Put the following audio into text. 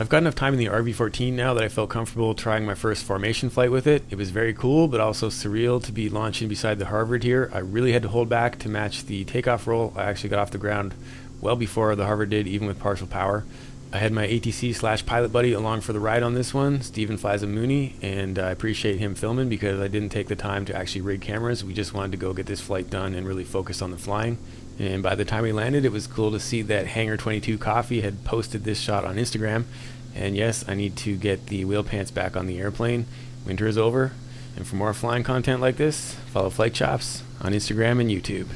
I've got enough time in the RV-14 now that I felt comfortable trying my first formation flight with it. It was very cool, but also surreal to be launching beside the Harvard here. I really had to hold back to match the takeoff roll. I actually got off the ground well before the Harvard did, even with partial power. I had my ATC slash pilot buddy along for the ride on this one, Stephen Flies a Mooney, and I appreciate him filming because I didn't take the time to actually rig cameras. We just wanted to go get this flight done and really focus on the flying. And by the time we landed, it was cool to see that Hangar 22 Coffee had posted this shot on Instagram. And yes, I need to get the wheel pants back on the airplane. Winter is over. And for more flying content like this, follow Flight Chops on Instagram and YouTube.